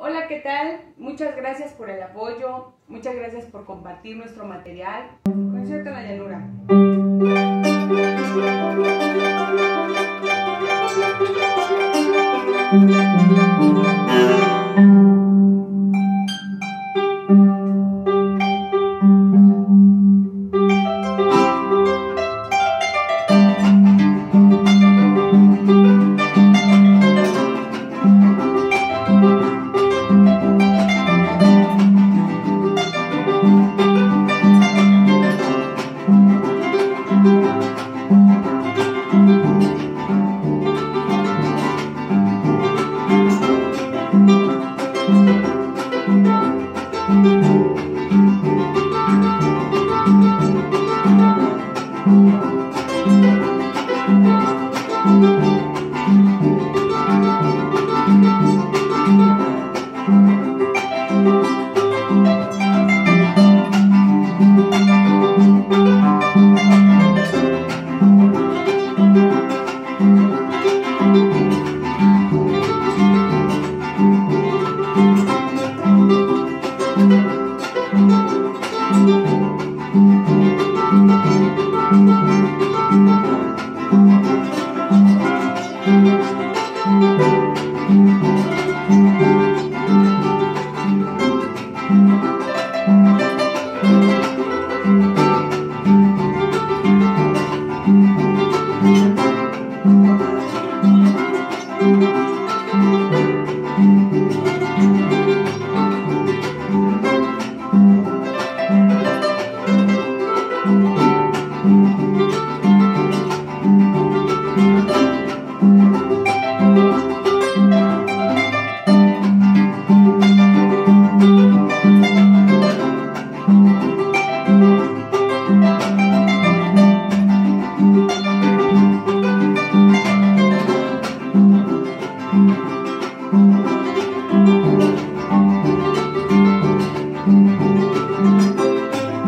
Hola, ¿qué tal? Muchas gracias por el apoyo, muchas gracias por compartir nuestro material. Concierto en la llanura.